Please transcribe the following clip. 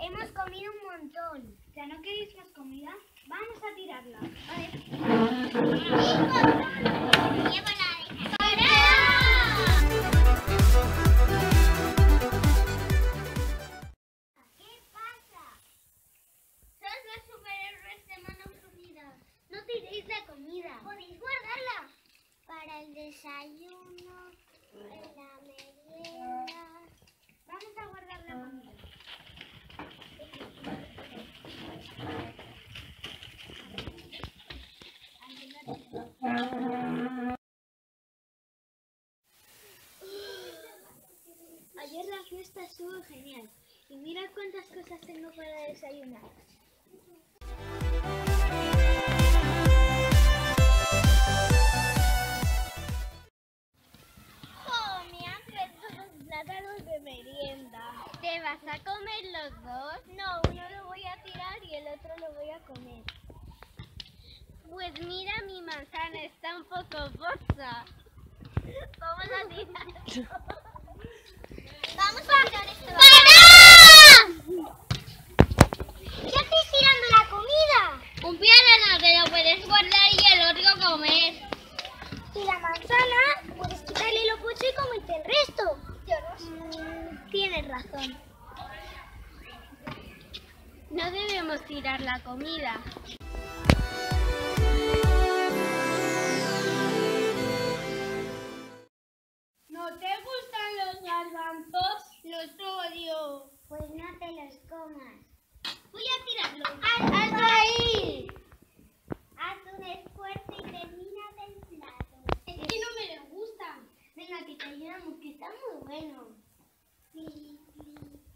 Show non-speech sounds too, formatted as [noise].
Hemos comido un montón. ¿Ya no queréis más comida? Vamos a tirarla. Vale. ¿Qué pasa? Sois los superhéroes de manos. No tiréis la comida. Podéis guardarla. Para el desayuno, la Estuvo genial. Y mira cuántas cosas tengo para desayunar. ¡Oh, me han perdido los plátanos de merienda! ¿Te vas a comer los dos? No, uno lo voy a tirar y el otro lo voy a comer. Pues mira, mi manzana está un poco boza. Vamos a tirar. [laughs] Vamos a tirar. ¡Para! ¿Qué haces tirando la comida? Un plátano te lo puedes guardar y el otro comer. Y la manzana, puedes quitarle lo pocho y comerte el resto. Mm, tienes razón. No debemos tirar la comida. Vamos, que está muy bueno. Sí, sí.